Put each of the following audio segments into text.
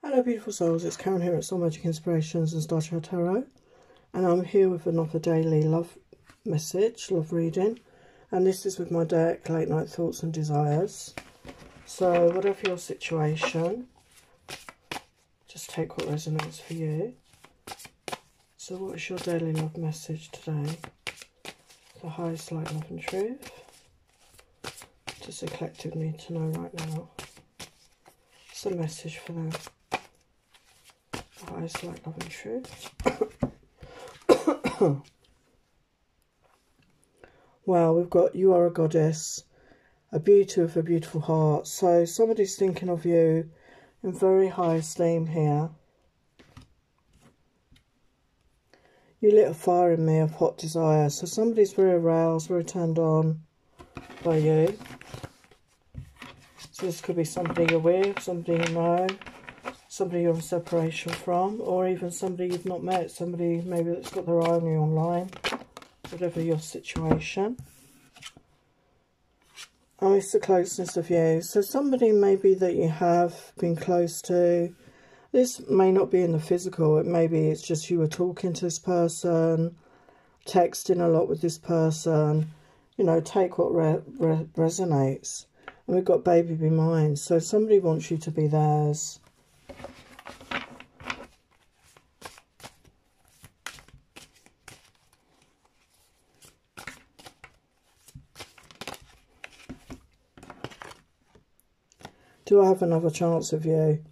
Hello beautiful souls, it's Karen here at Soul Magic Inspirations and Star Child Tarot and I'm here with another daily love message, love reading and this is with my deck, Late Night Thoughts and Desires. So whatever your situation, just take what resonates for you. So what is your daily love message today? The highest light, love and truth. Just a collective need to know right now. It's a message for them eyes like and truth. well, we've got you are a goddess, a beauty with a beautiful heart. So somebody's thinking of you in very high esteem here. You lit a fire in me of hot desire. So somebody's very aroused, very turned on by you. So this could be somebody you're with, somebody you know somebody you're in separation from, or even somebody you've not met, somebody maybe that's got their eye on you online, whatever your situation. Oh, it's the closeness of you. So somebody maybe that you have been close to. This may not be in the physical. It maybe it's just you were talking to this person, texting a lot with this person. You know, take what re re resonates. And we've got baby be mine. So somebody wants you to be theirs. Do I have another chance of you?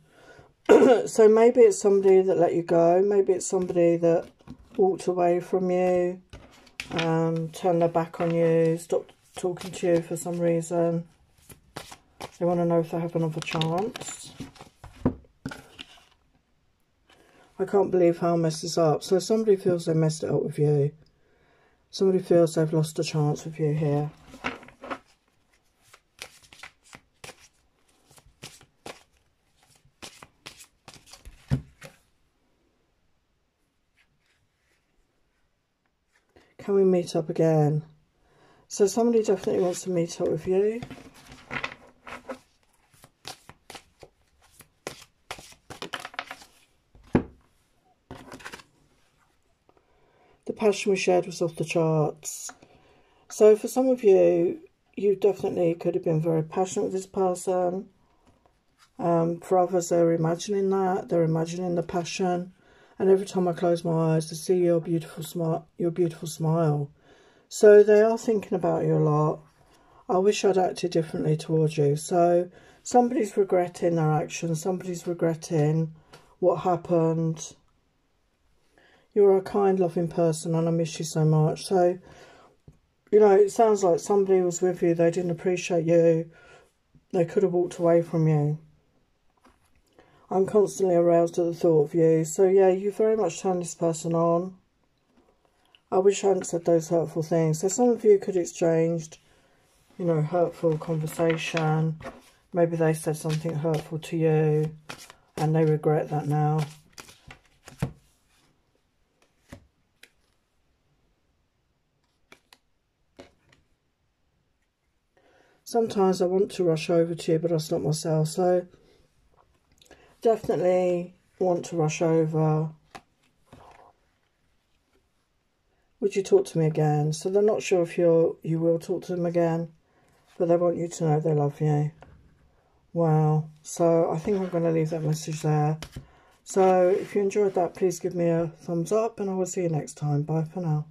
so maybe it's somebody that let you go. Maybe it's somebody that walked away from you, um, turned their back on you, stopped talking to you for some reason. They want to know if they have another chance. I can't believe how I messed this up. So somebody feels they messed it up with you. Somebody feels they've lost a chance with you here. Can we meet up again? So somebody definitely wants to meet up with you. The passion we shared was off the charts. So for some of you, you definitely could have been very passionate with this person. Um, for others, they're imagining that. They're imagining the passion. And every time I close my eyes, I see your beautiful smile. Your beautiful smile. So they are thinking about you a lot. I wish I'd acted differently towards you. So somebody's regretting their actions. Somebody's regretting what happened. You're a kind, loving person and I miss you so much. So, you know, it sounds like somebody was with you. They didn't appreciate you. They could have walked away from you. I'm constantly aroused at the thought of you. So, yeah, you very much turn this person on. I wish I hadn't said those hurtful things. So, some of you could exchanged, you know, hurtful conversation. Maybe they said something hurtful to you and they regret that now. Sometimes I want to rush over to you, but I stop myself. So, definitely want to rush over. Would you talk to me again? So they're not sure if you're, you will talk to them again, but they want you to know they love you. Wow. So I think I'm going to leave that message there. So if you enjoyed that, please give me a thumbs up and I will see you next time. Bye for now.